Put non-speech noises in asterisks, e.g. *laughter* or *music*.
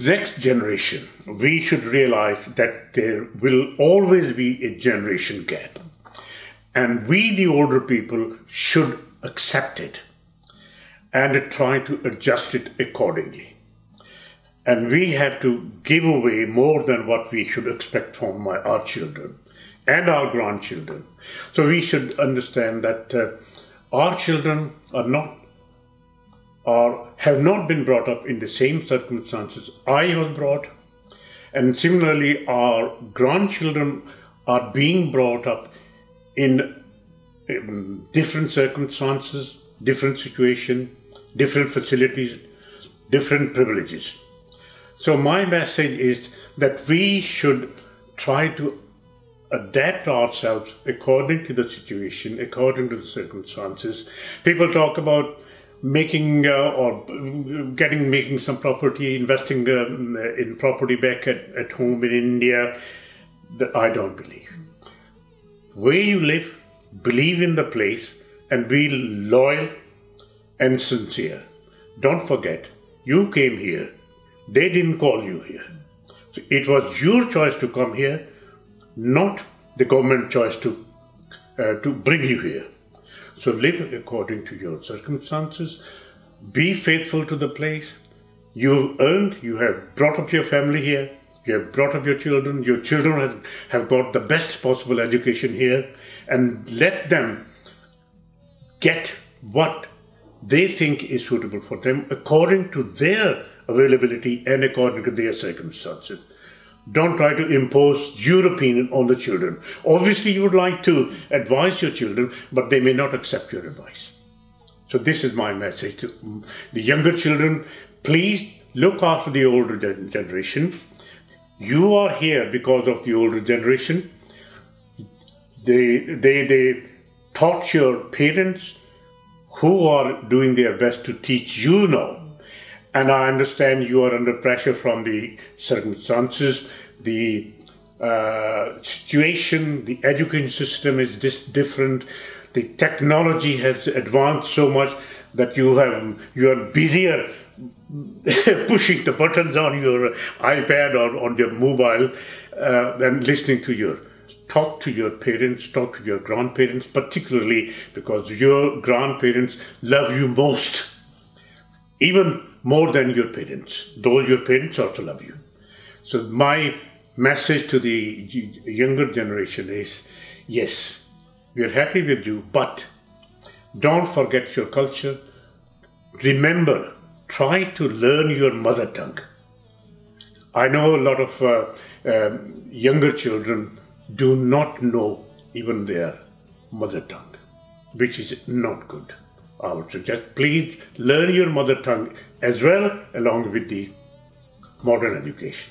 next generation, we should realize that there will always be a generation gap. And we, the older people, should accept it and try to adjust it accordingly. And we have to give away more than what we should expect from my, our children and our grandchildren. So we should understand that uh, our children are not or have not been brought up in the same circumstances I was brought. And similarly, our grandchildren are being brought up in, in different circumstances, different situation, different facilities, different privileges. So my message is that we should try to adapt ourselves according to the situation, according to the circumstances. People talk about making uh, or getting making some property, investing uh, in property back at, at home in India. That I don't believe. Where you live, believe in the place, and be loyal and sincere. Don't forget, you came here. They didn't call you here. So it was your choice to come here, not the government choice to uh, to bring you here. So live according to your circumstances. Be faithful to the place. You've earned, you have brought up your family here. You have brought up your children. Your children have, have got the best possible education here. And let them get what they think is suitable for them according to their availability and according to their circumstances. Don't try to impose your opinion on the children. Obviously, you would like to advise your children, but they may not accept your advice. So, this is my message to the younger children. Please look after the older generation. You are here because of the older generation. They, they, they taught your parents who are doing their best to teach you now and I understand you are under pressure from the circumstances, the uh, situation, the education system is different, the technology has advanced so much that you have you are busier *laughs* pushing the buttons on your iPad or on your mobile uh, than listening to your talk to your parents, talk to your grandparents, particularly because your grandparents love you most, even more than your parents, though your parents also love you. So, my message to the younger generation is yes, we are happy with you, but don't forget your culture. Remember, try to learn your mother tongue. I know a lot of uh, um, younger children do not know even their mother tongue, which is not good. Um, I would suggest please learn your mother tongue as well along with the modern education.